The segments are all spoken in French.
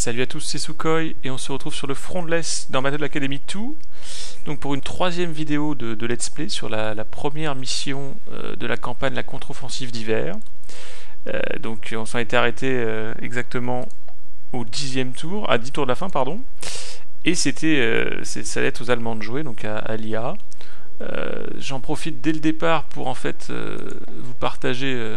Salut à tous, c'est Sukhoi et on se retrouve sur le front de l'Est dans Battle Academy 2 donc pour une troisième vidéo de, Let's Play sur la, première mission euh, de la campagne La contre-offensive d'hiver. Euh, donc on s'en était arrêté euh, exactement au dixième tour, à 10 tours de la fin pardon, et c'était ça allait aux Allemands de jouer, donc à, l'IA. J'en profite dès le départ pour en fait vous partager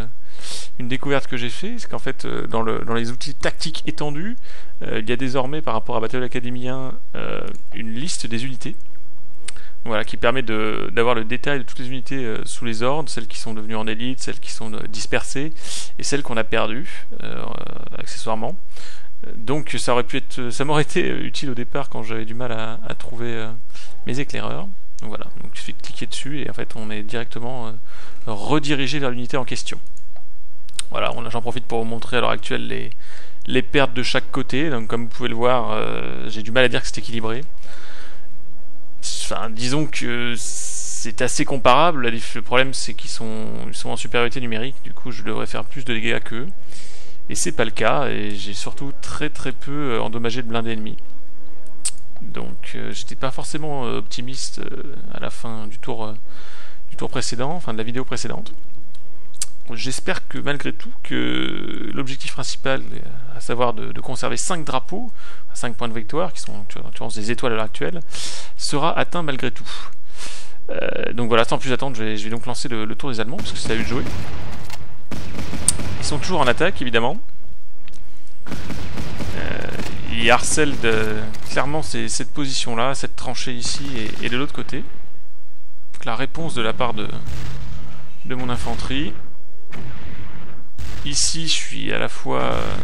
une découverte que j'ai fait, c'est qu'en fait, euh, dans, les outils tactiques étendus, euh, il y a désormais, par rapport à Battle Academy 1, euh, une liste des unités. Voilà, qui permet d'avoir le détail de toutes les unités sous les ordres, celles qui sont devenues en élite, celles qui sont dispersées, et celles qu'on a perdues, accessoirement. Donc ça aurait pu être, ça m'aurait été utile au départ quand j'avais du mal à, trouver mes éclaireurs. Donc voilà, donc il suffit de cliquer dessus et en fait on est directement redirigé vers l'unité en question. Voilà, j'en profite pour vous montrer à l'heure actuelle les, pertes de chaque côté. Donc comme vous pouvez le voir, euh, j'ai du mal à dire que c'est équilibré. Enfin, disons que c'est assez comparable. Le problème c'est qu'ils sont, ils sont en supériorité numérique, du coup je devrais faire plus de dégâts qu'eux. Et c'est pas le cas, et j'ai surtout très très peu euh, endommagé de blindés ennemis. Donc euh, j'étais pas forcément optimiste à la fin du tour, du tour précédent, enfin de la vidéo précédente. J'espère que malgré tout, que l'objectif principal, à savoir de, conserver 5 drapeaux, 5 points de victoire, qui sont en des étoiles à l'heure actuelle, sera atteint malgré tout. Euh, donc voilà, sans plus attendre, je vais, donc lancer le, tour des Allemands, parce que c'est à eux de jouer. Ils sont toujours en attaque, évidemment. Euh, ils harcèlent clairement cette position-là, cette tranchée ici et, de l'autre côté. Donc la réponse de la part de, de mon infanterie. Ici, je suis à la fois euh,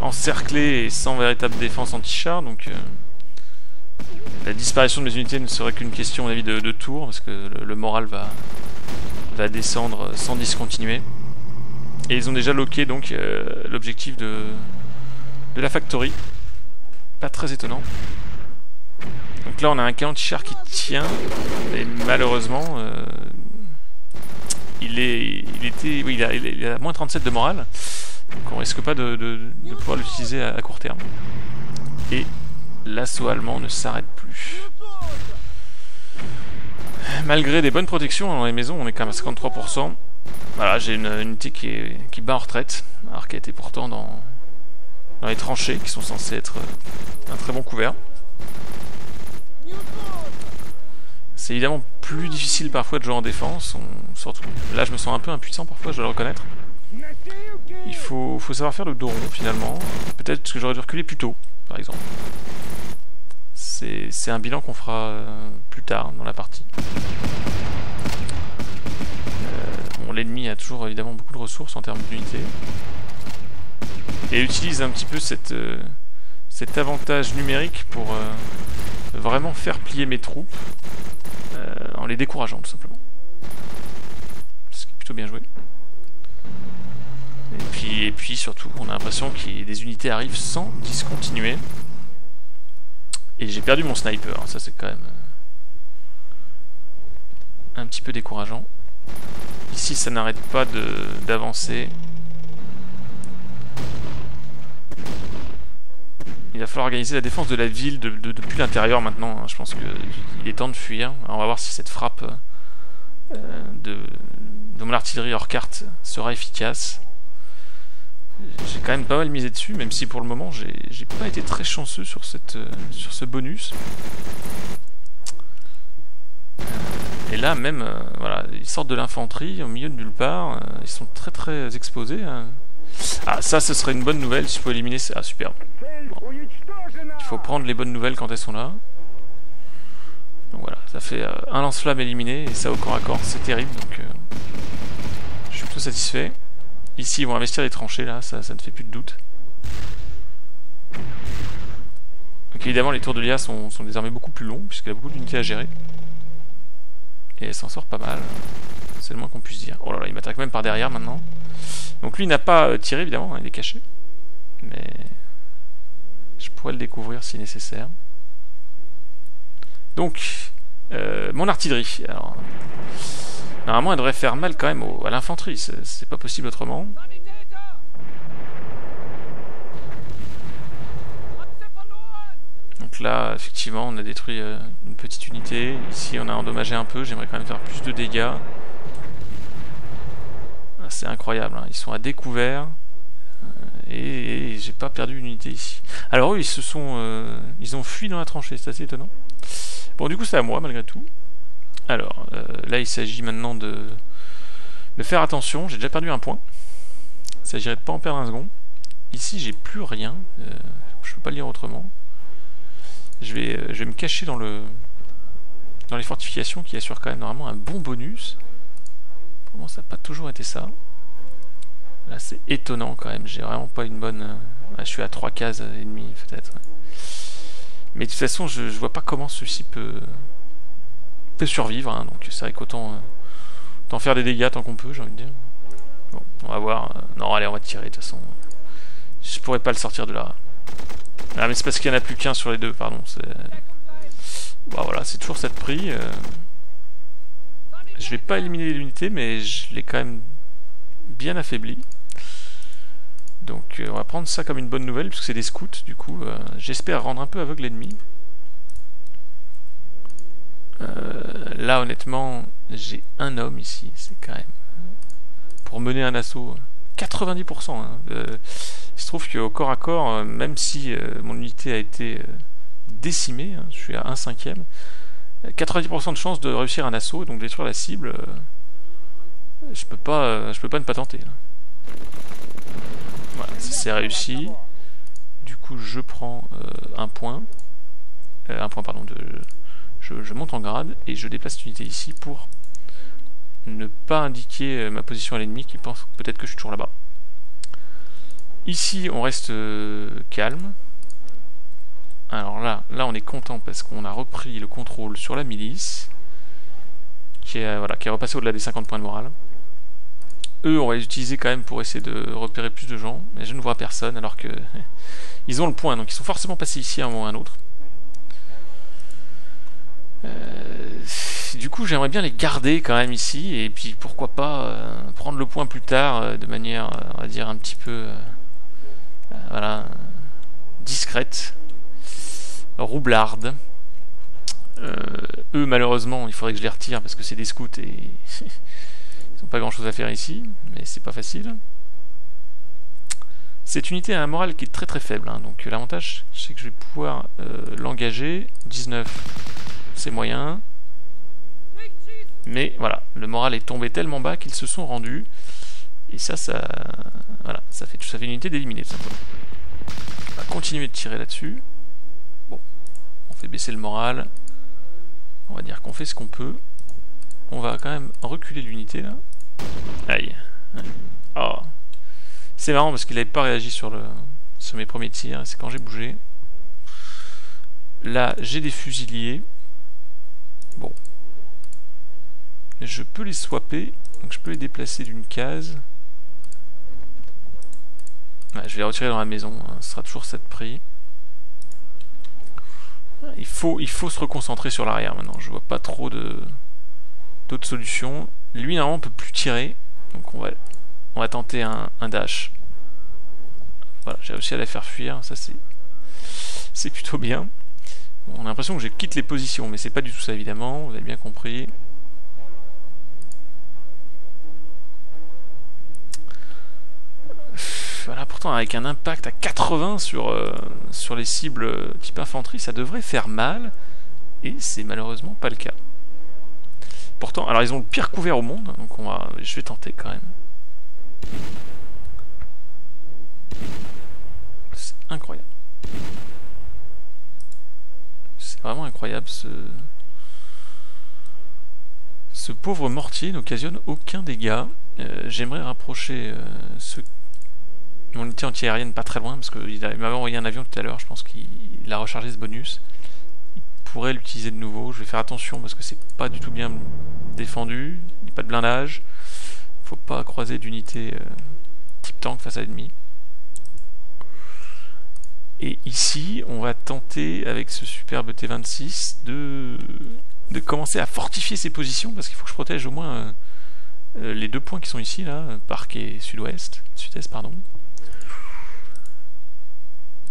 encerclé et sans véritable défense anti-char, donc euh, la disparition de mes unités ne serait qu'une question d'avis de, tour, parce que le, moral va, va descendre sans discontinuer. Et ils ont déjà loqué donc euh, l'objectif de, la factory. Pas très étonnant. Donc là on a un canon anti-char qui tient, mais malheureusement il, est, il était, oui, il a, moins 37 de morale, donc on risque pas de, pouvoir l'utiliser à, court terme. Et l'assaut allemand ne s'arrête plus. Malgré des bonnes protections dans les maisons, on est quand même à 53%. Voilà, j'ai une unité qui, qui bat en retraite, alors qu'elle était pourtant dans, dans les tranchées, qui sont censées être un très bon couvert. C'est évidemment plus difficile parfois de jouer en défense. surtout, là, je me sens un peu impuissant parfois, je dois le reconnaître. Il faut, savoir faire le dos rond finalement. Peut-être que j'aurais dû reculer plus tôt, par exemple. C'est un bilan qu'on fera euh, plus tard dans la partie. Euh, bon, L'ennemi a toujours évidemment beaucoup de ressources en termes d'unité. Et utilise un petit peu euh, cet avantage numérique pour vraiment faire plier mes troupes en les décourageant tout simplement. Ce qui est plutôt bien joué. Et puis, et puis surtout, on a l'impression que des unités arrivent sans discontinuer. Et j'ai perdu mon sniper, ça c'est quand même euh, un petit peu décourageant. Ici ça n'arrête pas d'avancer. Il va falloir organiser la défense de la ville depuis l'intérieur maintenant. Hein. Je pense qu'il est temps de fuir. on va voir si cette frappe euh, de, mon artillerie hors carte sera efficace. J'ai quand même pas mal misé dessus, même si pour le moment j'ai pas été très chanceux euh, sur ce bonus. Et là même, euh, voilà, ils sortent de l'infanterie au milieu de nulle part. ils sont très très exposés. Hein. Ah, ça, ce serait une bonne nouvelle si je peux éliminer... Ah, superbe. Il faut prendre les bonnes nouvelles quand elles sont là. Donc voilà, ça fait euh, un lance-flamme éliminé, et ça au corps à corps, c'est terrible, donc euh, je suis plutôt satisfait. Ici, ils vont investir les tranchées, là, ça, ne fait plus de doute. Donc évidemment, les tours de l'IA sont, désormais beaucoup plus longs, puisqu'elle a beaucoup d'unités à gérer. Et elle s'en sort pas mal, c'est le moins qu'on puisse dire. Oh là là, il m'attaque même par derrière maintenant. Donc lui, il n'a pas euh, tiré, évidemment, hein, il est caché. Mais je pourrais le découvrir si nécessaire. Donc, euh, mon artillerie. Alors, normalement, elle devrait faire mal quand même à l'infanterie. C'est pas possible autrement. Donc là, effectivement, on a détruit euh, une petite unité. Ici, on a endommagé un peu. J'aimerais quand même faire plus de dégâts. Ah, c'est incroyable. Hein. Ils sont à découvert et, j'ai pas perdu une unité ici. Alors eux, ils se sont... ils ont fui dans la tranchée. C'est assez étonnant. Bon, du coup, c'est à moi, malgré tout. Alors, là, il s'agit maintenant de, de faire attention. J'ai déjà perdu un point. Il s'agirait de pas en perdre un second. Ici, j'ai plus rien. Euh, je peux pas le lire autrement. Je vais, euh, je vais me cacher dans le dans les fortifications qui assurent quand même normalement un bon bonus. Pour moi, ça n'a pas toujours été ça? Là, c'est étonnant quand même. J'ai vraiment pas une bonne. Euh, je suis à 3 cases et demi peut-être. Mais de toute façon, je, vois pas comment ceci peut peut survivre. Hein. donc c'est vrai qu'autant faire des dégâts tant qu'on peut, j'ai envie de dire. Bon, on va voir. Non, allez, on va tirer de toute façon. Je pourrais pas le sortir de là. Ah, mais c'est parce qu'il y en a plus qu'un sur les deux, pardon. Bon, voilà, c'est toujours cette prix. Euh. Je vais pas éliminer l'unité, mais je l'ai quand même bien affaibli. Donc euh, on va prendre ça comme une bonne nouvelle, puisque c'est des scouts, du coup. Euh, j'espère rendre un peu aveugle l'ennemi. là, honnêtement, j'ai un homme ici. C'est quand même... Pour mener un assaut, 90%. Hein. Il se trouve qu'au corps à corps, euh, même si euh, mon unité a été euh, décimée, hein, je suis à 1 cinquième, 90% de chance de réussir un assaut, donc détruire la cible, je peux pas, je peux pas ne pas tenter. Voilà, c'est réussi. Du coup, je prends un point, un point pardon, de, je, monte en grade et je déplace l'unité ici pour ne pas indiquer ma position à l'ennemi qui pense peut-être que je suis toujours là-bas. Ici, on reste euh, calme. Alors là, là, on est content parce qu'on a repris le contrôle sur la milice, qui est, voilà, qui est repassé au-delà des 50 points de morale. Eux, on va les utiliser quand même pour essayer de repérer plus de gens, mais je ne vois personne, alors que ils ont le point, donc ils sont forcément passés ici à un moment ou à un autre. Euh, du coup, j'aimerais bien les garder quand même ici, et puis pourquoi pas euh, prendre le point plus tard, de manière, on va dire, un petit peu voilà, discrète, roublarde. Euh, eux, malheureusement, il faudrait que je les retire parce que c'est des scouts et pas grand chose à faire ici, mais c'est pas facile. Cette unité a un moral qui est très très faible, hein, donc l'avantage c'est que je vais pouvoir euh, l'engager. 19, c'est moyen. Mais voilà, le moral est tombé tellement bas qu'ils se sont rendus. Et ça, ça, voilà, ça fait, ça fait une unité d'éliminer simplement. On va continuer de tirer là-dessus. Bon, on fait baisser le moral. On va dire qu'on fait ce qu'on peut. On va quand même reculer l'unité là. Aïe. Oh. C'est marrant parce qu'il n'avait pas réagi sur, le, sur mes premiers tirs. C'est quand j'ai bougé. Là, j'ai des fusiliers. Bon. Je peux les swapper. Donc je peux les déplacer d'une case je vais retirer dans la maison, hein. ce sera toujours cette prix. Il faut, se reconcentrer sur l'arrière maintenant, je vois pas trop d'autres solutions. Lui normalement on peut plus tirer, donc on va, on va tenter un, dash. Voilà, j'ai réussi à la faire fuir, ça c'est plutôt bien. on a l'impression que je quitte les positions, mais c'est pas du tout ça évidemment, vous avez bien compris. voilà, pourtant avec un impact à 80 sur, euh, sur les cibles type infanterie, ça devrait faire mal, et c'est malheureusement pas le cas. Pourtant, alors ils ont le pire couvert au monde, donc on va, je vais tenter quand même. C'est incroyable. C'est vraiment incroyable ce... Ce pauvre mortier n'occasionne aucun dégât. Euh, j'aimerais rapprocher euh, ce mon unité anti-aérienne pas très loin, parce qu'il m'avait envoyé un avion tout à l'heure, je pense qu'il a rechargé ce bonus. Il pourrait l'utiliser de nouveau, je vais faire attention parce que c'est pas du tout bien défendu, il n'y a pas de blindage, faut pas croiser d'unité euh, type tank face à l'ennemi. Et ici, on va tenter avec ce superbe T26 de, de commencer à fortifier ses positions, parce qu'il faut que je protège au moins euh, les deux points qui sont ici, là, parc et sud-ouest, sud-est, pardon.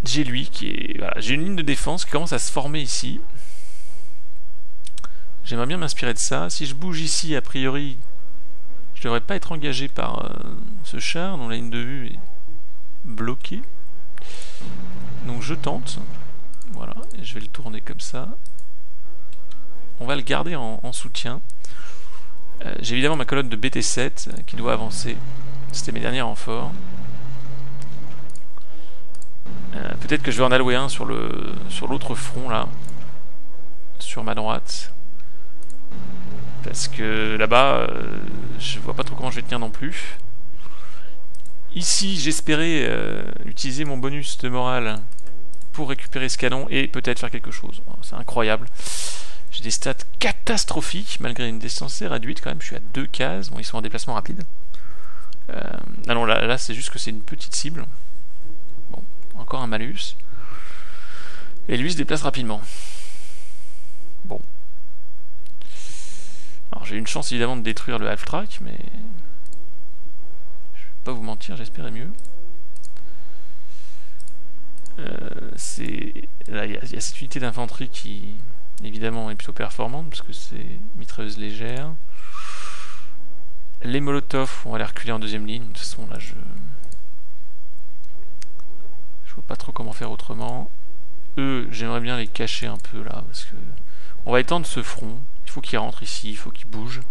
j'ai lui qui est... J'ai une ligne de défense qui commence à se former ici. J'aimerais bien m'inspirer de ça. Si je bouge ici, a priori, je devrais pas être engagé par euh, ce char dont la ligne de vue est bloquée. Donc je tente. Voilà, et je vais le tourner comme ça. On va le garder en, soutien. Euh, j'ai évidemment ma colonne de BT7 euh, qui doit avancer. C'était mes derniers renforts. Peut-être que je vais en allouer un sur le sur l'autre front là, sur ma droite. Parce que là-bas, euh, je vois pas trop comment je vais tenir non plus. Ici, j'espérais euh, utiliser mon bonus de morale pour récupérer ce canon et peut-être faire quelque chose. Oh, c'est incroyable. J'ai des stats catastrophiques, malgré une distance réduite quand même. Je suis à deux cases. Bon, ils sont en déplacement rapide. Euh, ah non, là, là c'est juste que c'est une petite cible. Bon, encore un malus. Et lui se déplace rapidement. Bon, alors j'ai une chance évidemment de détruire le half-track, mais... Je vais pas vous mentir, j'espérais mieux. Euh, c'est... Là, il y, a cette unité d'infanterie qui, évidemment, est plutôt performante, parce que c'est mitrailleuse légère. Les Molotov, on va les reculer en deuxième ligne. De toute façon, là, je... Je vois pas trop comment faire autrement. Eux, j'aimerais bien les cacher un peu, là, parce que... On va étendre ce front. Il faut qu'ils rentrent ici, il faut qu'ils bougent.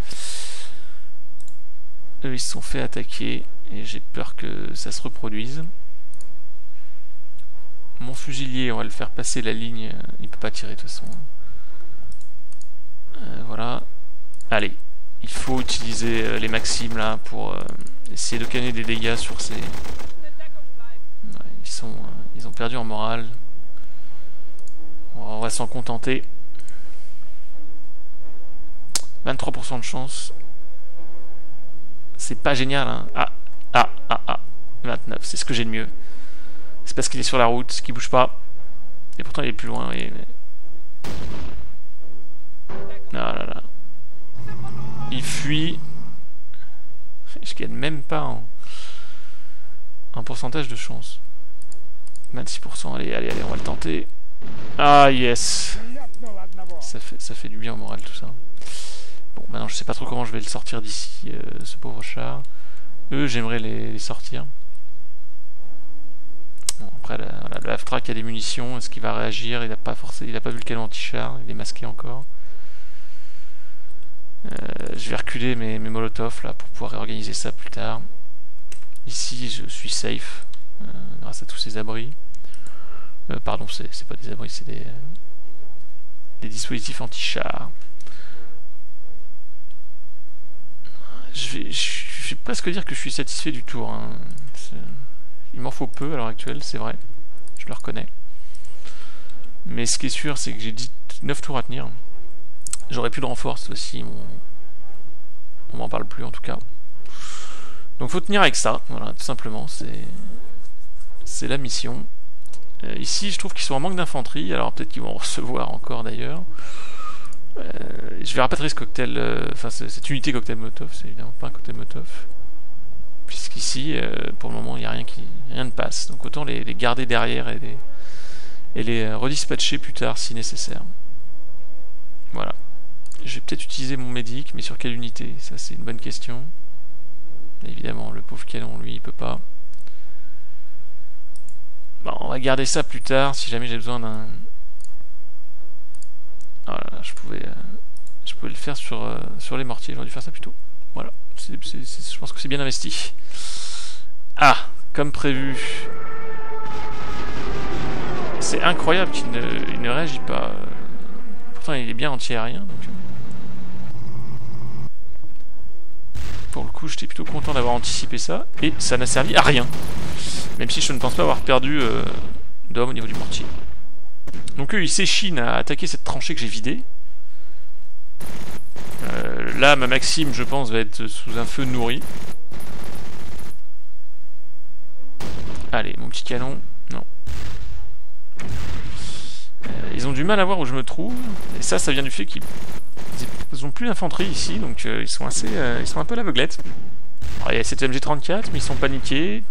Eux, ils se sont fait attaquer et j'ai peur que ça se reproduise. Mon fusilier, on va le faire passer la ligne. Il peut pas tirer de toute façon. Euh, voilà. Allez, il faut utiliser euh, les maximes là pour euh, essayer de canner des dégâts sur ces... ils, sont, ils ont perdu en morale. On va s'en contenter. 23% de chance. C'est pas génial, hein. Ah, ah, ah, ah. 29, c'est ce que j'ai de mieux. C'est parce qu'il est sur la route, qu'il bouge pas. Et pourtant il est plus loin, oui. Ah là là. Il fuit. Je gagne même pas en, un pourcentage de chance? 26%, allez, allez, allez, on va le tenter. Ah yes ça fait, ça fait du bien au moral tout ça. Bon, maintenant je sais pas trop comment je vais le sortir d'ici, euh, ce pauvre chat. Eux, j'aimerais les, sortir. après, le half-track a des munitions. Est-ce qu'il va réagir? Il a pas forcé, il a pas vu le canon anti-char. Il est masqué encore. Euh, je vais reculer mes, molotovs là pour pouvoir réorganiser ça plus tard. Ici, je suis safe euh, grâce à tous ces abris. pardon, c'est pas des abris, c'est des, des dispositifs anti-char. Je vais, presque dire que je suis satisfait du tour. Hein. Il m'en faut peu à l'heure actuelle, c'est vrai. Je le reconnais. Mais ce qui est sûr, c'est que j'ai dit 9 tours à tenir. J'aurais plus de renfort aussi. On m'en parle plus en tout cas. Donc faut tenir avec ça, voilà, tout simplement. C'est la mission. Euh, ici, je trouve qu'ils sont en manque d'infanterie. Alors peut-être qu'ils vont recevoir encore d'ailleurs. Euh, je vais rapatrier ce cocktail, euh, enfin cette unité cocktail Motov, c'est évidemment pas un cocktail Motov. Puisqu'ici, euh, pour le moment, il n'y a rien qui rien ne passe. Donc autant les, garder derrière et les, et les redispatcher plus tard si nécessaire. Voilà. Je vais peut-être utiliser mon médic, mais sur quelle unité? Ça c'est une bonne question. évidemment, le pauvre canon, lui, il peut pas. Bon, on va garder ça plus tard si jamais j'ai besoin d'un je pouvais, euh, je pouvais le faire sur, euh, sur les mortiers. J'aurais dû faire ça plutôt. Voilà. je pense que c'est bien investi. Ah, comme prévu. C'est incroyable qu'il ne, ne, réagit pas. Pourtant, il est bien anti-aérien. Donc... Euh. Pour le coup, j'étais plutôt content d'avoir anticipé ça. Et ça n'a servi à rien. Même si je ne pense pas avoir perdu d'homme au niveau du mortier. Donc eux, ils s'échinent à attaquer cette tranchée que j'ai vidée. Euh, là, ma Maxime, je pense, va être sous un feu nourri. Allez, mon petit canon. Non. Euh, ils ont du mal à voir où je me trouve. Et ça, ça vient du fait qu'ils ont plus d'infanterie ici, donc euh, ils sont assez, ils sont un peu l'aveuglette. Il y a cette MG34, mais ils sont paniqués.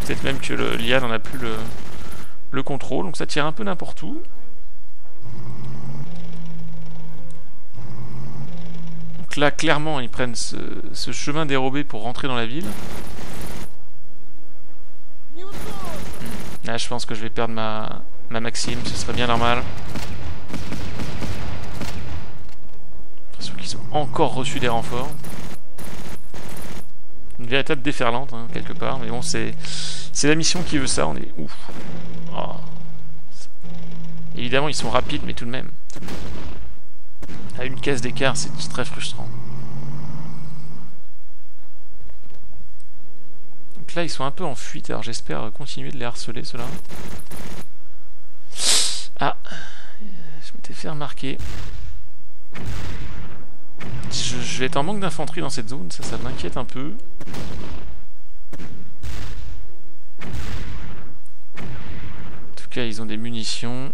Peut-être même que l'IA n'en a plus le, le contrôle, donc ça tire un peu n'importe où. Donc là, clairement, ils prennent ce, chemin dérobé pour rentrer dans la ville. Là, je pense que je vais perdre ma, ma Maxime, ce serait bien normal. Parce qu'ils ont encore reçu des renforts. Une véritable déferlante, hein, quelque part. Mais bon, c'est la mission qui veut ça. On est ouf. Oh. Évidemment, ils sont rapides, mais tout de même. À une case d'écart, c'est très frustrant. Donc là, ils sont un peu en fuite. Alors j'espère continuer de les harceler, ceux-là. Ah, je m'étais fait remarquer. Je, vais être en manque d'infanterie dans cette zone, ça, ça m'inquiète un peu. Ils ont des munitions.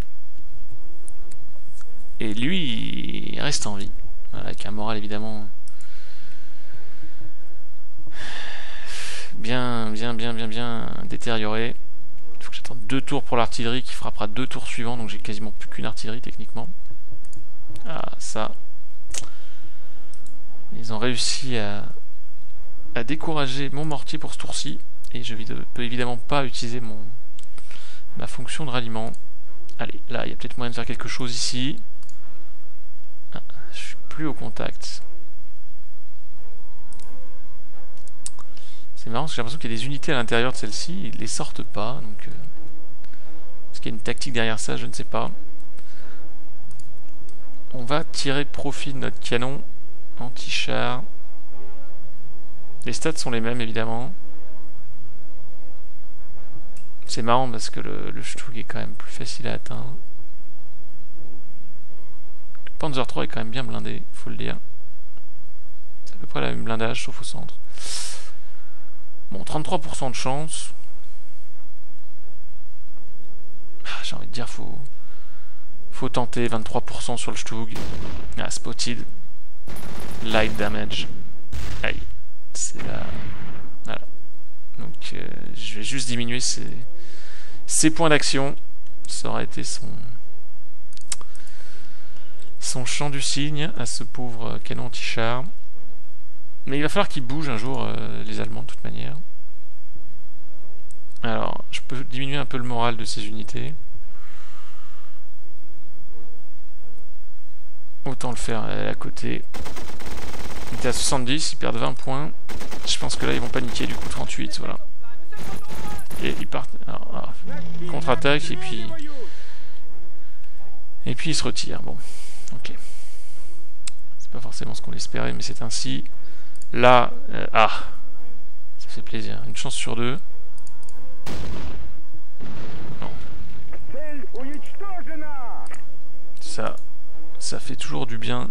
Et lui, il reste en vie. avec un moral évidemment bien, bien, bien, bien, bien détérioré. Il faut que j'attende deux tours pour l'artillerie qui frappera deux tours suivants, donc j'ai quasiment plus qu'une artillerie techniquement. Ah, ça. Ils ont réussi à, décourager mon mortier pour ce tour-ci. Et je peux évidemment pas utiliser mon ma fonction de ralliement. Allez, là, il y a peut-être moyen de faire quelque chose ici. Ah, je suis plus au contact. C'est marrant parce que j'ai l'impression qu'il y a des unités à l'intérieur de celle-ci, ils les sortent pas, donc... Euh, est-ce qu'il y a une tactique derrière ça Je ne sais pas. On va tirer profit de notre canon anti-char. Les stats sont les mêmes, évidemment. C'est marrant parce que le, le Stug est quand même plus facile à atteindre. Le Panzer 3 est quand même bien blindé, faut le dire. C'est à peu près la même blindage, sauf au centre. Bon, 33% de chance. Ah, j'ai envie de dire, faut, faut tenter. 23% sur le Stug. Ah, spotted. Light damage. Aïe. C'est la... Voilà. Donc, euh, je vais juste diminuer ses, points d'action. Ça aurait été son... Son champ du cygne à ce pauvre canon anti-char. Mais il va falloir qu'ils bougent un jour, euh, les Allemands, de toute manière. Alors, je peux diminuer un peu le moral de ces unités. Autant le faire à côté. Il était à 70, ils perdent 20 points. Je pense que là, ils vont paniquer, du coup, 38, voilà. Et ils partent... Contre-attaque, et puis... Et puis ils se retirent, bon. Ok. C'est pas forcément ce qu'on espérait, mais c'est ainsi. Là, euh, ah, ça fait plaisir. Une chance sur deux. Non. Ça, ça fait toujours du bien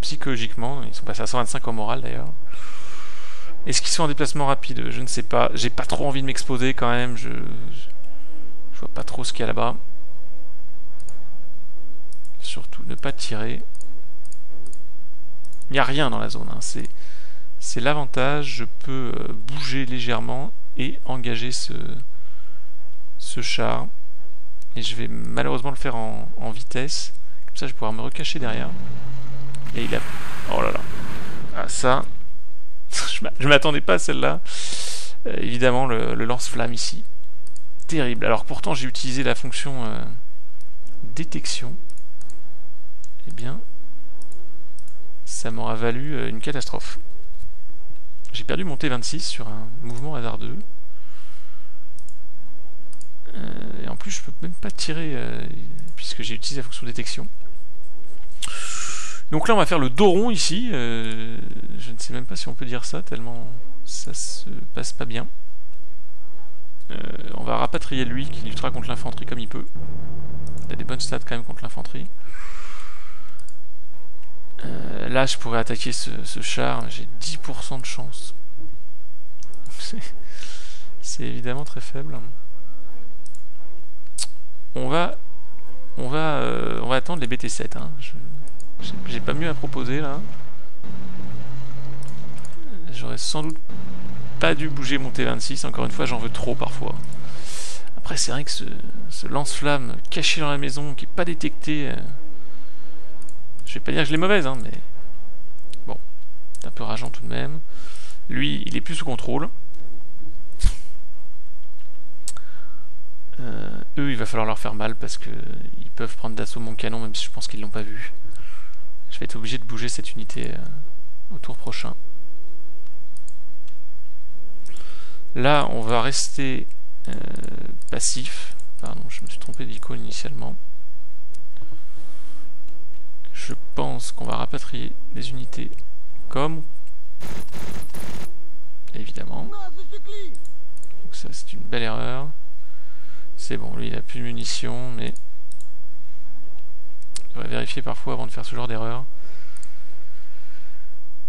psychologiquement. Ils sont passés à 125 en moral d'ailleurs. Est-ce qu'ils sont en déplacement rapide? Je ne sais pas. J'ai pas trop envie de m'exposer quand même. Je, vois pas trop ce qu'il y a là-bas. Surtout ne pas tirer. Il n'y a rien dans la zone. Hein. C'est l'avantage, je peux euh, bouger légèrement et engager ce, ce char. Et je vais malheureusement le faire en, vitesse. Comme ça, je vais pouvoir me recacher derrière. Et il a... Oh là là. Ah, ça... je m'attendais pas à celle-là. Euh, évidemment, le, lance-flamme ici. Terrible. Alors pourtant, j'ai utilisé la fonction euh, détection. Eh bien, ça m'aura valu une catastrophe. J'ai perdu mon T26 sur un mouvement hasardeux. Euh, et en plus, je peux même pas tirer euh, puisque j'ai utilisé la fonction détection. Donc là, on va faire le dos rond ici. Euh, je ne sais même pas si on peut dire ça, tellement ça se passe pas bien. on va rapatrier lui qui luttera contre l'infanterie comme il peut. Il a des bonnes stats quand même contre l'infanterie. Euh, là, je pourrais attaquer ce, char, j'ai 10% de chance. C'est évidemment très faible. On va, on va, euh, on va attendre les BT7. Hein. J'ai pas mieux à proposer là. J'aurais sans doute pas dû bouger mon T26. Encore une fois, j'en veux trop parfois. Après, c'est vrai que ce, lance-flamme caché dans la maison, qui est pas détecté, euh, je vais pas dire que je l'ai mauvaise, hein, mais bon, c'est un peu rageant tout de même. Lui, il est plus sous contrôle. Euh, eux, il va falloir leur faire mal parce que ils peuvent prendre d'assaut mon canon, même si je pense qu'ils l'ont pas vu. Je vais être obligé de bouger cette unité euh, au tour prochain. Là, on va rester euh, passif. Pardon, je me suis trompé d'icône initialement. Je pense qu'on va rapatrier des unités comme... Évidemment. Donc ça, c'est une belle erreur. C'est bon, lui, il a plus de munitions, mais... Vérifier parfois avant de faire ce genre d'erreur.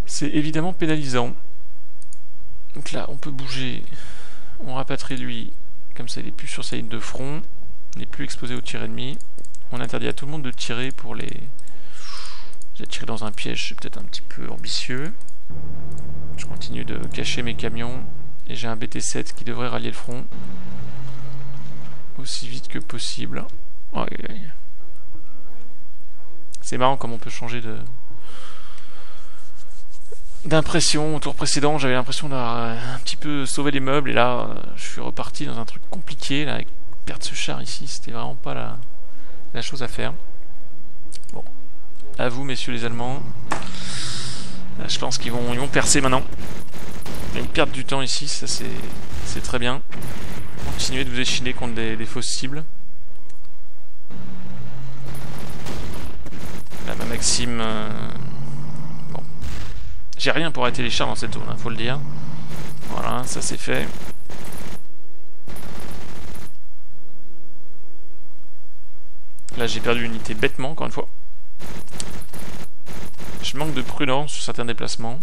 C'est évidemment pénalisant. Donc là, on peut bouger. On rapatrie lui. Comme ça, il est plus sur sa ligne de front. Il n'est plus exposé au tir ennemi. On interdit à tout le monde de tirer pour les... J'ai tiré dans un piège, c'est peut-être un petit peu ambitieux. Je continue de cacher mes camions. Et j'ai un BT-7 qui devrait rallier le front. Aussi vite que possible. C'est marrant comme on peut changer d'impression. Au tour précédent, j'avais l'impression d'avoir euh, un petit peu sauvé les meubles, et là, euh, je suis reparti dans un truc compliqué, là, avec perdre ce char ici, c'était vraiment pas la, la chose à faire. Bon, à vous, messieurs les Allemands. je pense qu'ils vont, ils vont percer maintenant. Ils perdent du temps ici, ça c'est très bien. Continuez de vous échiner contre des, fausses cibles. Là, ma Maxime... Euh, j'ai rien pour arrêter les chars dans cette zone, hein, faut le dire. Voilà, ça c'est fait. Là j'ai perdu l'unité bêtement, encore une fois. Je manque de prudence sur certains déplacements.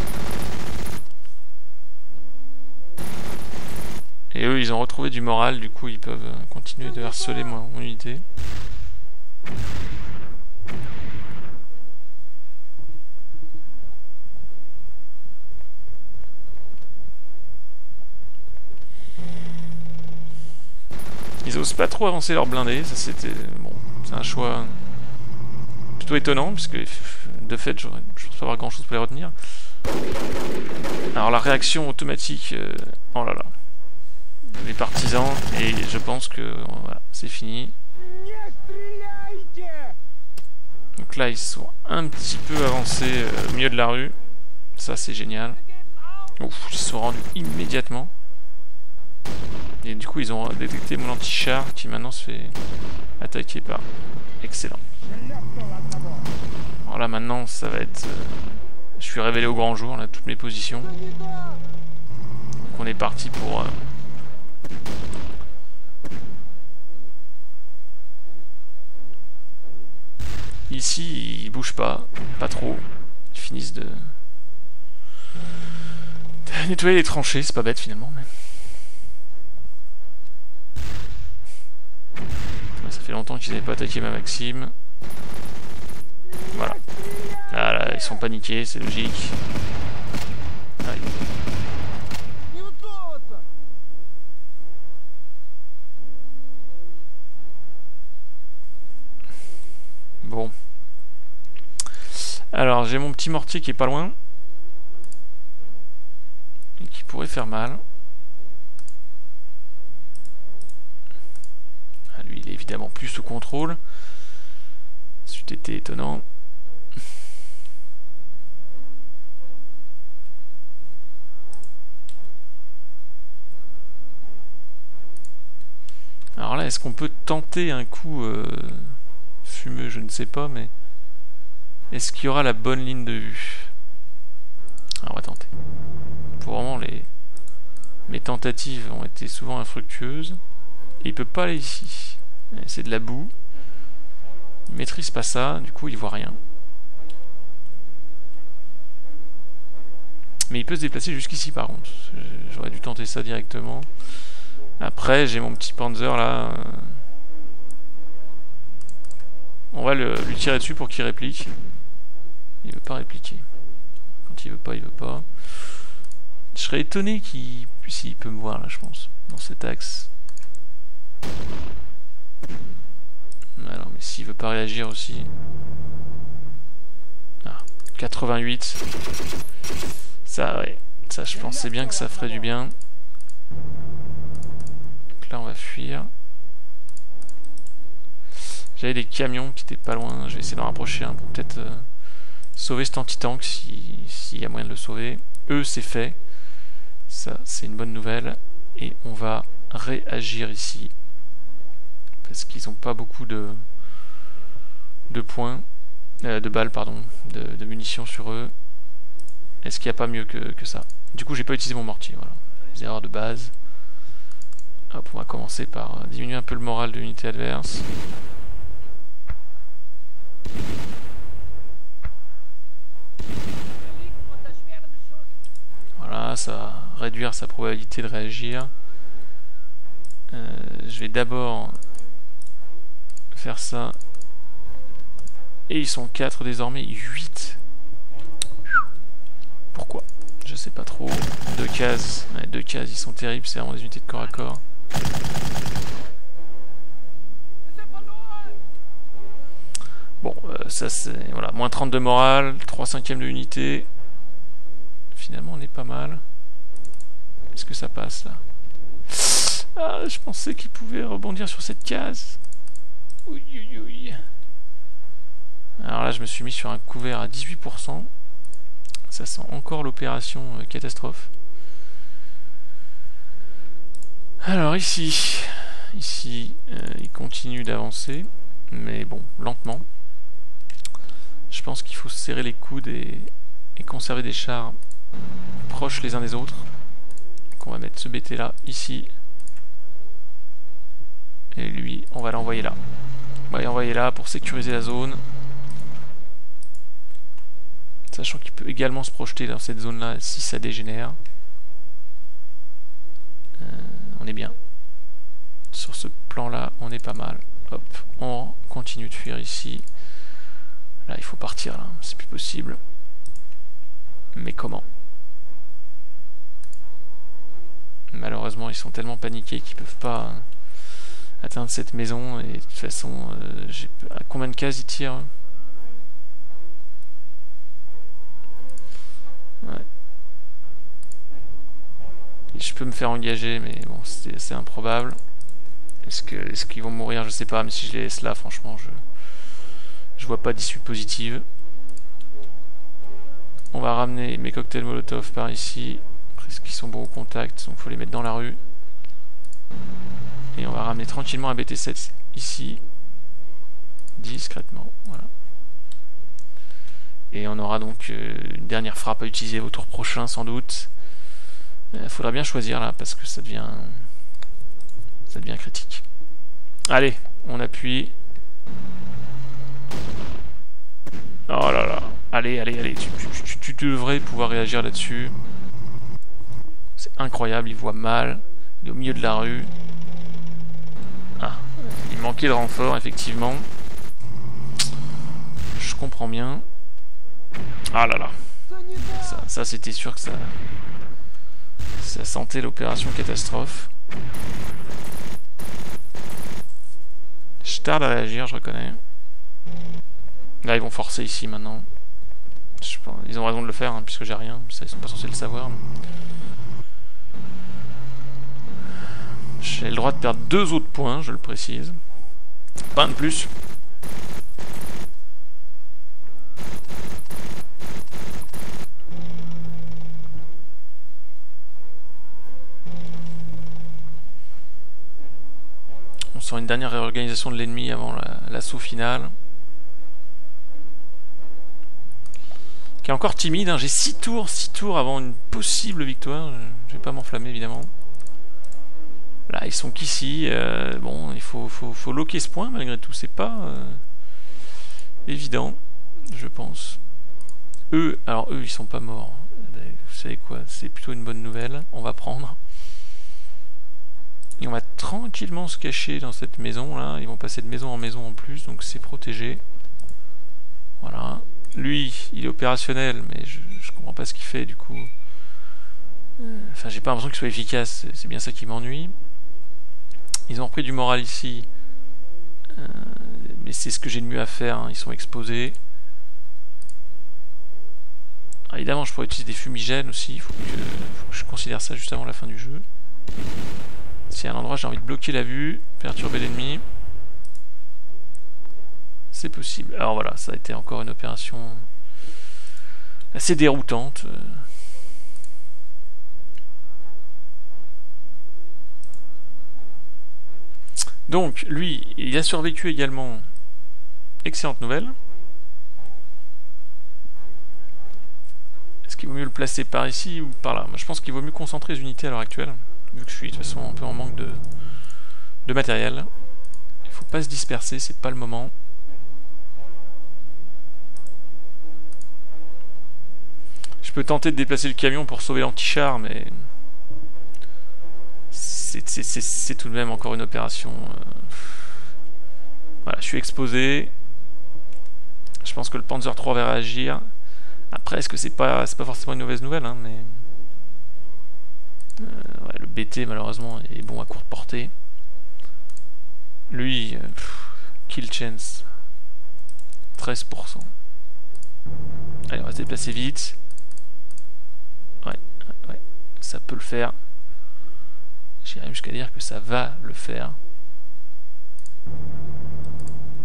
Et eux ils ont retrouvé du moral, du coup ils peuvent continuer de harceler mon unité. Ils osent pas trop avancer leur blindé, ça c'était... Bon, c'est un choix plutôt étonnant, puisque de fait, je pense pas avoir grand chose pour les retenir. Alors la réaction automatique, euh, oh là là, les partisans, et je pense que voilà, c'est fini. Donc là, ils sont un petit peu avancés euh, au milieu de la rue. Ça, c'est génial. Ouf, ils se sont rendus immédiatement. Et du coup, ils ont détecté mon anti-char qui maintenant se fait attaquer par. Excellent. Alors là, maintenant, ça va être. Euh, je suis révélé au grand jour, là, toutes mes positions. Donc, on est parti pour. Euh, ici, ils bougent pas, pas trop. Ils finissent de, de nettoyer les tranchées, c'est pas bête finalement. Mais... Ça fait longtemps qu'ils n'avaient pas attaqué ma Maxime. Voilà. Là, là, ils sont paniqués, c'est logique. Bon. Alors, j'ai mon petit mortier qui est pas loin. Et qui pourrait faire mal. lui, il est évidemment plus sous contrôle. C'eût été étonnant. Alors là, est-ce qu'on peut tenter un coup euh, fumeux? Je ne sais pas, mais... Est-ce qu'il y aura la bonne ligne de vue? Alors, on va tenter. Pour vraiment, les... mes tentatives ont été souvent infructueuses. Et il peut pas aller ici. C'est de la boue. Il maîtrise pas ça, du coup il voit rien. Mais il peut se déplacer jusqu'ici par contre. J'aurais dû tenter ça directement. Après j'ai mon petit Panzer là. On va lui tirer dessus pour qu'il réplique. Il veut pas répliquer. Quand il veut pas, il veut pas. Je serais étonné qu'il puisse, peut me voir là, je pense, dans cet axe. Alors, mais s'il veut pas réagir aussi... 88. Ça, ouais. Ça, je pensais bien que ça ferait du bien. Donc là, on va fuir. J'avais des camions qui étaient pas loin. Je vais essayer d'en rapprocher un pour peut-être euh, sauver cet anti-tank s'il y a moyen de le sauver. Eux, c'est fait. Ça, c'est une bonne nouvelle. Et on va réagir ici. Parce qu'ils n'ont pas beaucoup de, de points. Euh, de balles, pardon, de, munitions sur eux. Est-ce qu'il n'y a pas mieux que, ça? Du coup, j'ai pas utilisé mon mortier, voilà. Les erreurs de base. Hop, on va commencer par euh, diminuer un peu le moral de l'unité adverse. Voilà, ça va réduire sa probabilité de réagir. Euh, je vais d'abord ça et ils sont 4 désormais, 8. Pourquoi? Je sais pas trop. Deux cases. Deux cases, ils sont terribles, c'est vraiment des unités de corps à corps. Bon, euh, ça c'est... Voilà, moins 30 de morale, 3 cinquièmes de unité. Finalement, on est pas mal. Est-ce que ça passe, là? Ah, je pensais qu'il pouvait rebondir sur cette case. Alors là, je me suis mis sur un couvert à 18%. Ça sent encore l'opération euh, catastrophe. Alors ici, ici, euh, il continue d'avancer, mais bon, lentement. Je pense qu'il faut serrer les coudes et, conserver des chars proches les uns des autres. Donc on va mettre ce BT là, ici. Et lui, on va l'envoyer là. On va l'envoyer là pour sécuriser la zone. Sachant qu'il peut également se projeter dans cette zone-là si ça dégénère. Euh, on est bien. Sur ce plan-là, on est pas mal. Hop, on continue de fuir ici. Là, il faut partir, là. C'est plus possible. Mais comment? Malheureusement, ils sont tellement paniqués qu'ils peuvent pas atteindre cette maison. Et de toute façon, euh, à combien de cases ils tirent Je peux me faire engager, mais bon, c'est assez improbable. Est-ce que est-ce qu'ils vont mourir Je sais pas, mais si je les laisse là, franchement, je je vois pas d'issue positive. On va ramener mes cocktails Molotov par ici, parce qu'ils sont bons au contact, donc faut les mettre dans la rue. Et on va ramener tranquillement un BT7 ici, discrètement. Et on aura donc euh, une dernière frappe à utiliser au tour prochain sans doute. Il faudra bien choisir là parce que ça devient ça devient critique. Allez, on appuie. Oh là là. Allez, allez, allez. Tu, devrais pouvoir réagir là-dessus. C'est incroyable, il voit mal. Il est au milieu de la rue. Manquait de renfort, effectivement. Je comprends bien. Ah là là. Ça, c'était sûr que ça... Ça sentait l'opération catastrophe. Je tarde à réagir, je reconnais. Là, ils vont forcer ici maintenant. ils ont raison de le faire, hein, puisque j'ai rien. Ça, ils sont pas censés le savoir. J'ai le droit de perdre deux autres points, je le précise. Pas de plus. sent une dernière réorganisation de l'ennemi avant l'assaut final. Qui est encore timide, hein. j'ai 6 tours, 6 tours avant une possible victoire. Je vais pas m'enflammer évidemment. Là, ils sont qu'ici. Euh, bon, il faut, faut, loquer ce point malgré tout. C'est pas euh, évident, je pense. Eux, alors eux, ils sont pas morts. Vous savez quoi C'est plutôt une bonne nouvelle. On va prendre. Et on va tranquillement se cacher dans cette maison là. Ils vont passer de maison en maison en plus, donc c'est protégé. Voilà. Lui, il est opérationnel, mais je, je comprends pas ce qu'il fait du coup. Enfin, j'ai pas l'impression qu'il soit efficace, c'est bien ça qui m'ennuie. Ils ont repris du moral ici. Euh, mais c'est ce que j'ai de mieux à faire. hein. Ils sont exposés. Ah, évidemment, je pourrais utiliser des fumigènes aussi. Il faut, faut que je considère ça juste avant la fin du jeu. Si à un endroit j'ai envie de bloquer la vue, perturber l'ennemi, c'est possible. Alors voilà, ça a été encore une opération assez déroutante. euh. Donc, lui, il a survécu également. Excellente nouvelle. Est-ce qu'il vaut mieux le placer par ici ou par là? Moi, Je pense qu'il vaut mieux concentrer les unités à l'heure actuelle, vu que je suis de toute façon un peu en manque de, de matériel. Il faut pas se disperser, c'est pas le moment. Je peux tenter de déplacer le camion pour sauver l'antichar, mais c'est- tout de même encore une opération. euh, Voilà, je suis exposé. Je pense que le Panzer 3 va réagir. Après, est-ce que c'est pas, pas forcément une mauvaise nouvelle, hein, mais Euh, le BT malheureusement est bon à courte portée. Lui, euh, kill chance 13%. Allez, on va se déplacer vite. Ouais, ouais, ça peut le faire. J'irai jusqu'à dire que ça va le faire.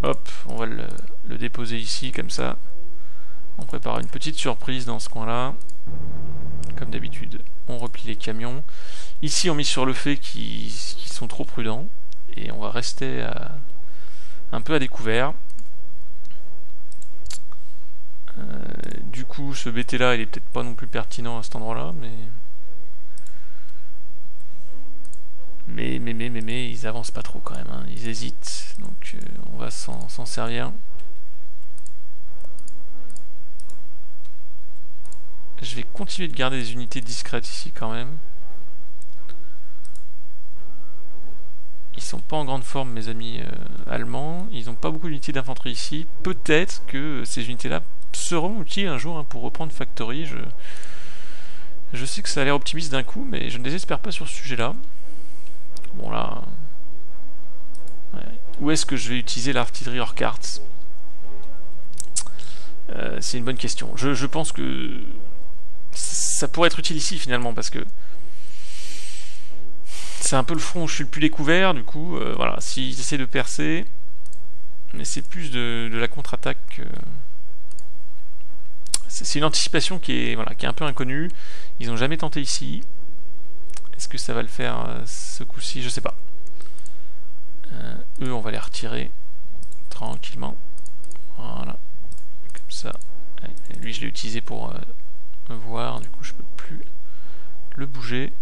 Hop, on va le, déposer ici, comme ça. On prépare une petite surprise dans ce coin-là. Comme d'habitude, on replie les camions. Ici, on mise sur le fait qu'ils sont trop prudents. Et on va rester un peu à découvert. Euh, du coup, ce BT là, il est peut-être pas non plus pertinent à cet endroit-là, mais... Mais, mais, mais, mais, mais, ils avancent pas trop quand même, hein. ils hésitent, donc euh, on va s'en servir. Je vais continuer de garder des unités discrètes ici quand même. Ils sont pas en grande forme mes amis euh, allemands, ils n'ont pas beaucoup d'unités d'infanterie ici. Peut-être que ces unités-là seront utiles un jour hein, pour reprendre Factory. Je, je sais que ça a l'air optimiste d'un coup, mais je ne désespère pas sur ce sujet-là. Bon là... ouais. Où est-ce que je vais utiliser l'artillerie hors carte Euh, C'est une bonne question. Je, pense que ça pourrait être utile ici finalement parce que c'est un peu le front où je suis le plus découvert. Du coup, euh, voilà, s'ils essaient de percer, mais c'est plus de, la contre-attaque. que- C'est c'est une anticipation qui est, voilà, qui est un peu inconnue. Ils n'ont jamais tenté ici. Est-ce que ça va le faire euh, ce coup-ci? Je sais pas. Euh, eux, on va les retirer tranquillement. Voilà. Comme ça. Lui, je l'ai utilisé pour euh, voir. Du coup, je peux plus le bouger.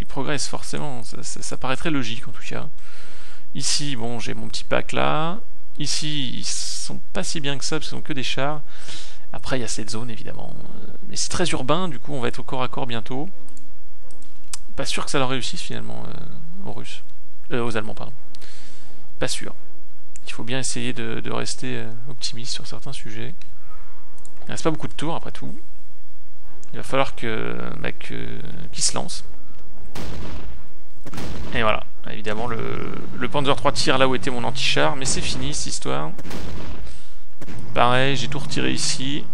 Il progresse forcément. Ça, ça- ça paraîtrait logique en tout cas. Ici, bon, j'ai mon petit pack là. Ici, ils sont pas si bien que ça, parce qu'ils sont que des chars. Après, il y a cette zone, évidemment. Euh, Mais c'est très urbain, du coup, on va être au corps à corps bientôt. Pas sûr que ça leur réussisse, finalement, euh, aux Russes. Euh, aux Allemands, pardon. Pas sûr. Il faut bien essayer de, rester optimiste sur certains sujets. Il reste pas beaucoup de tours, après tout. Il va falloir que, bah, qu'ils se lancent. Et voilà. Évidemment, le, le Panzer 3 tire là où était mon anti-char, mais c'est fini cette histoire. Pareil, j'ai tout retiré ici.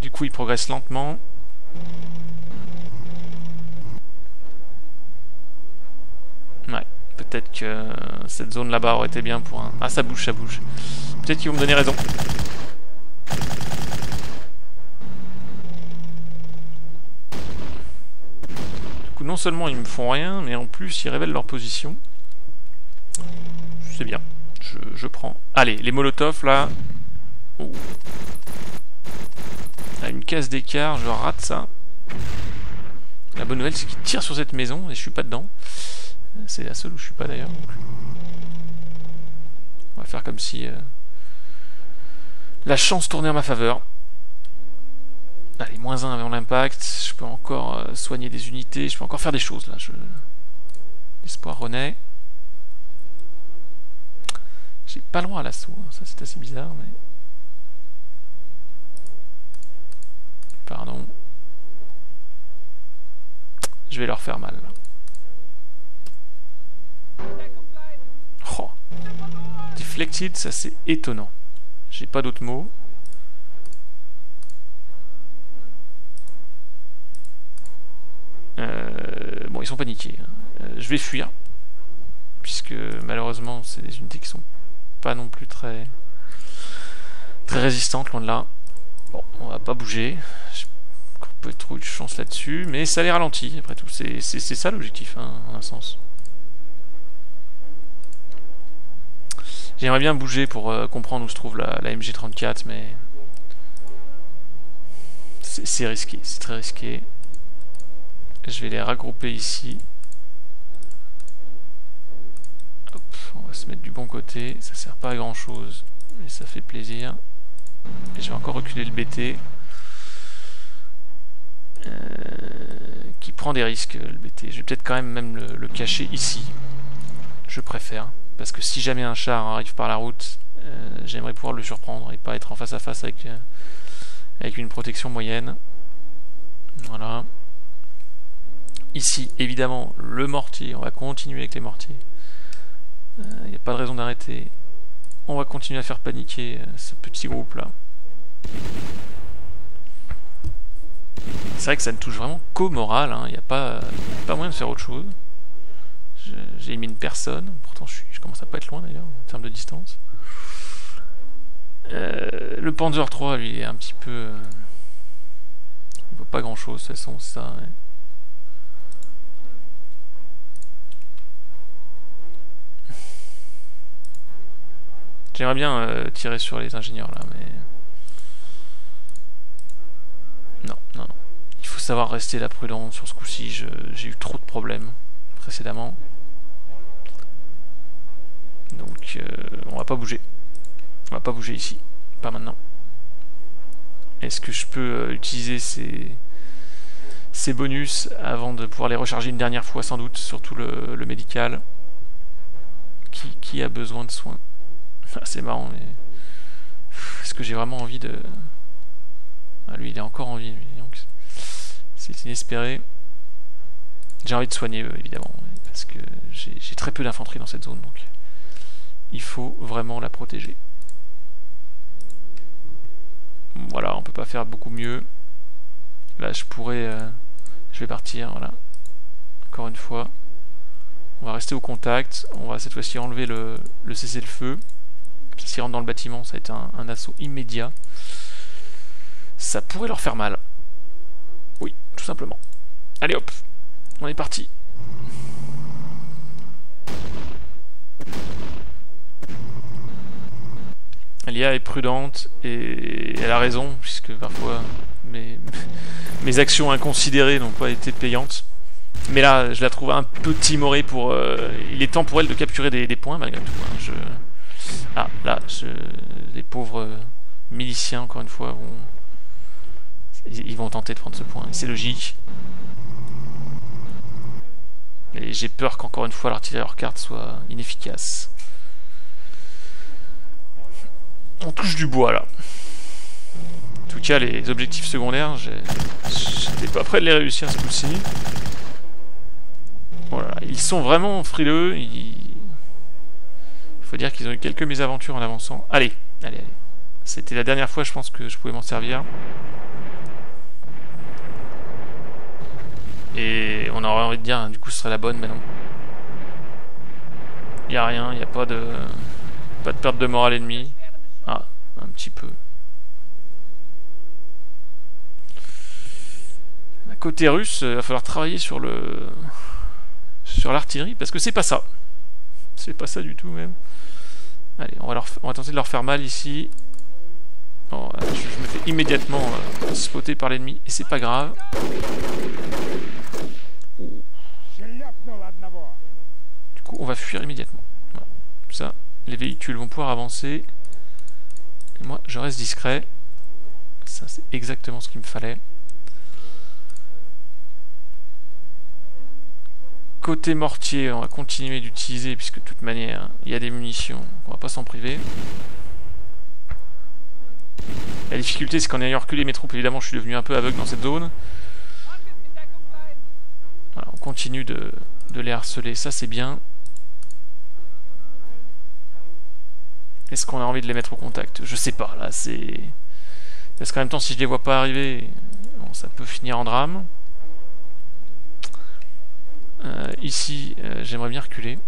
Du coup, il progresse lentement. Ouais, peut-être que cette zone là-bas aurait été bien pour un... Ah, ça bouge, ça bouge. Peut-être qu'ils vont me donner raison. Non seulement ils me font rien, mais en plus ils révèlent leur position. C'est bien. Je, prends. Allez, les molotovs là. Oh. À une case d'écart, je rate ça. La bonne nouvelle, c'est qu'ils tirent sur cette maison et je suis pas dedans. C'est la seule où je suis pas d'ailleurs. On va faire comme si euh, la chance tournait en ma faveur. Allez, moins 1 avant l'impact. Je peux encore euh, soigner des unités. Je peux encore faire des choses là. Je... L'espoir renaît. J'ai pas le droit à l'assaut. hein. Ça, c'est assez bizarre. Mais... Pardon. je vais leur faire mal. Oh. Deflected, ça c'est étonnant. J'ai pas d'autres mots. Bon, ils sont paniqués. Hein. Euh, je vais fuir. Puisque malheureusement, c'est des unités qui sont pas non plus très très résistantes, loin de là. Bon, on va pas bouger. J'ai peut trop de chance là-dessus. Mais ça les ralentit, après tout. C'est ça l'objectif, hein, en un sens. J'aimerais bien bouger pour euh, comprendre où se trouve la MG34, mais... C'est risqué, c'est très risqué. Je vais les regrouper ici. On va se mettre du bon côté. Ça sert pas à grand chose, mais ça fait plaisir. Et je vais encore reculer le BT. Euh, qui prend des risques, le BT. Je vais peut-être quand même même le, cacher ici. Je préfère. Parce que si jamais un char arrive par la route, euh, j'aimerais pouvoir le surprendre et pas être en face à face avec, euh, avec une protection moyenne. Voilà. Ici, évidemment, le mortier. On va continuer avec les mortiers. Il euh, n'y a pas de raison d'arrêter. On va continuer à faire paniquer euh, ce petit groupe-là. C'est vrai que ça ne touche vraiment qu'au moral. Il hein. n'y a pas, pas moyen de faire autre chose. J'ai une personne. Pourtant, je, commence à pas être loin d'ailleurs, en termes de distance. Euh, le Panzer 3, lui, est un petit peu... il ne voit pas grand-chose, de toute façon, ça... J'aimerais bien euh, tirer sur les ingénieurs là, mais... Non, non, non. Il faut savoir rester là prudent sur ce coup-ci. J'ai eu trop de problèmes précédemment. Donc, euh, on va pas bouger. On va pas bouger ici. Pas maintenant. Est-ce que je peux euh, utiliser ces, bonus avant de pouvoir les recharger une dernière fois sans doute, surtout le, le médical qui a besoin de soins? C'est marrant, mais... Est-ce que j'ai vraiment envie de... Ah, lui, il est encore en vie, C'est inespéré. J'ai envie de soigner eux, évidemment, parce que j'ai très peu d'infanterie dans cette zone, donc... Il faut vraiment la protéger. Voilà, on peut pas faire beaucoup mieux. Là, je pourrais... Euh, je vais partir, voilà. Encore une fois. On va rester au contact. On va cette fois-ci enlever le, le cessez-le-feu. S'ils rentrent dans le bâtiment, ça va être un, assaut immédiat. Ça pourrait leur faire mal. Oui, tout simplement. Allez hop, on est parti. Lia est prudente et elle a raison, puisque parfois mes, mes actions inconsidérées n'ont pas été payantes. Mais là, je la trouve un peu timorée pour... Euh, il est temps pour elle de capturer des, points malgré tout. Hein. Je, ah, là, les pauvres miliciens, encore une fois, vont... Ils vont tenter de prendre ce point. C'est logique. Mais j'ai peur qu'encore une fois l'artillerie hors carte soit inefficace. On touche du bois là. En tout cas, les objectifs secondaires, j'étais pas prêt de les réussir ce coup-ci. Voilà, ils sont vraiment frileux. Faut dire qu'ils ont eu quelques mésaventures en avançant. Allez, allez, allez. C'était la dernière fois, je pense, que je pouvais m'en servir. Et on aurait envie de dire, du coup, ce serait la bonne, mais non. Il a rien, il n'y a pas de... Pas de perte de morale ennemie. Ah, un petit peu. Côté russe, il va falloir travailler sur le... Sur l'artillerie, parce que c'est pas ça. C'est pas ça du tout, même. Allez, on va, tenter de leur faire mal ici. Bon, je, me fais immédiatement euh, spotter par l'ennemi et c'est pas grave. Du coup, on va fuir immédiatement. Ça, les véhicules vont pouvoir avancer. Et moi, je reste discret. Ça, c'est exactement ce qu'il me fallait. Côté mortier, on va continuer d'utiliser, puisque de toute manière, il y a des munitions, on va pas s'en priver. La difficulté, c'est qu'en ayant reculé mes troupes, évidemment, je suis devenu un peu aveugle dans cette zone. on continue de, de les harceler, ça c'est bien. Est-ce qu'on a envie de les mettre au contact? Je sais pas, là c'est... Parce qu'en même temps, si je les vois pas arriver, bon, ça peut finir en drame. Euh, ici, euh, j'aimerais bien reculer.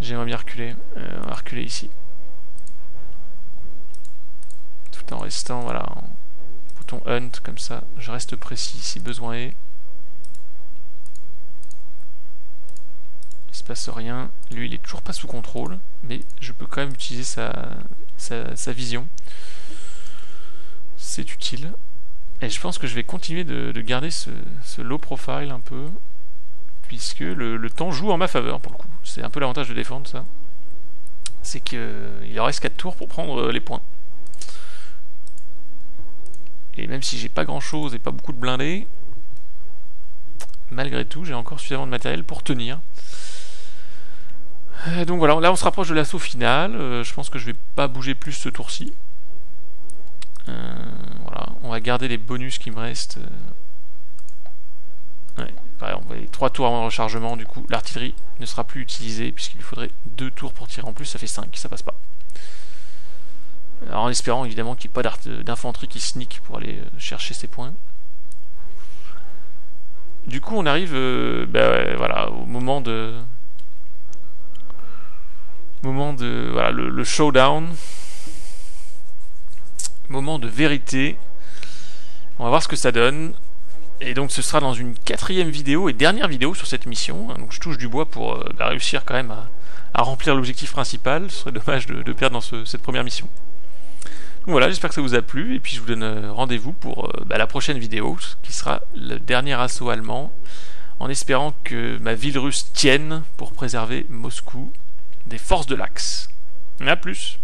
J'aimerais bien reculer. Euh, on va reculer ici. Tout en restant, voilà, en bouton Hunt, comme ça. Je reste précis si besoin est. Il se passe rien. Lui, il est toujours pas sous contrôle, mais je peux quand même utiliser sa, sa, vision. C'est utile. Et je pense que je vais continuer de, garder ce, low profile un peu, puisque le, temps joue en ma faveur pour le coup. C'est un peu l'avantage de défendre ça. C'est qu'il en reste 4 tours pour prendre les points. Et même si j'ai pas grand chose et pas beaucoup de blindés, malgré tout, j'ai encore suffisamment de matériel pour tenir. Euh, donc voilà, là on se rapproche de l'assaut final. Euh, je pense que je vais pas bouger plus ce tour-ci. Euh, on va garder les bonus qui me restent. Ouais, pareil, on va 3 tours avant le rechargement, du coup l'artillerie ne sera plus utilisée puisqu'il faudrait 2 tours pour tirer en plus, ça fait 5, ça passe pas. Alors en espérant évidemment qu'il n'y ait pas d'infanterie qui sneak pour aller chercher ces points. Du coup on arrive ben voilà, au moment de, Moment de. Voilà, le, showdown. Moment de vérité. On va voir ce que ça donne. Et donc ce sera dans une quatrième vidéo et dernière vidéo sur cette mission. Donc je touche du bois pour euh, bah, réussir quand même à, remplir l'objectif principal. Ce serait dommage de, perdre dans cette première mission. Donc voilà, j'espère que ça vous a plu. Et puis je vous donne euh, rendez-vous pour euh, bah, la prochaine vidéo, qui sera le dernier assaut allemand. En espérant que ma ville russe tienne pour préserver Moscou des forces de l'Axe. A plus